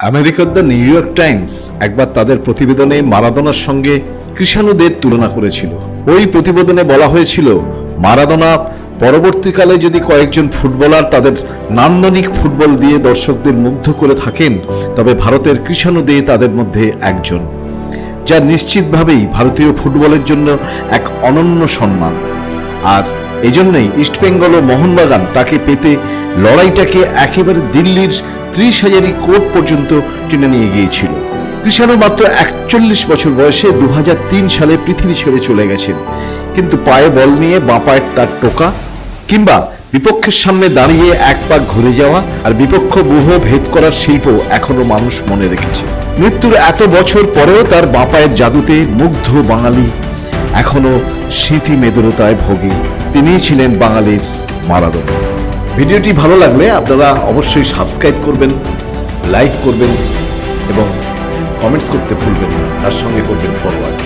আমেরিকার the new York Times একবার তাদের প্রতিবেদনে মারাদোনার সঙ্গে কৃষাণুদের তুলনা করেছিল। ওই প্রতিবেদনে বলা হয়েছিল, মারাদোনা পরবর্তীকালে যদি কয়েকজন ফুটবলার তাদের নান্দনিক ফুটবল দিয়ে দর্শকদের মুগ্ধ করে থাকেন, তবে ভারতের কৃষাণু দিয়ে তাদের মধ্যে একজন, যা নিশ্চিতভাবেই ভারতীয় ফুটবলের জন্য এক অনন্য সম্মান। আর এজন্যই ইস্টবেঙ্গল ও মোহনবাগান তাকে পেতে লড়াইটাকে একেবারে দিল্লির ত্রিশ হাজারি কোট পর্যন্ত টেনে নিয়ে গিয়েছিল। কৃষাণু মাত্র একচল্লিশ বছর বয়সে দু সালে পৃথিবী ছেড়ে চলে গেছেন। কিন্তু পায়ে বল নিয়ে বাঁ পায়ের তার টোকা কিংবা বিপক্ষের সামনে দাঁড়িয়ে এক পাক ঘুরে যাওয়া আর বিপক্ষ বুহ ভেদ করার শিল্প এখনও মানুষ মনে রেখেছে। মৃত্যুর এত বছর পরেও তার বাঁ পায়ের জাদুতে মুগ্ধ বাঙালি এখনও স্মৃতি মেদরতায় ভোগে। তিনিই ছিলেন বাঙালির মারাদোনা ভিডিওটি ভালো লাগলে আপনারা অবশ্যই সাবস্ক্রাইব করবেন, লাইক করবেন এবং কমেন্টস করতে ভুলবেন না। তার সঙ্গে করবেন ফরওয়ার্ড।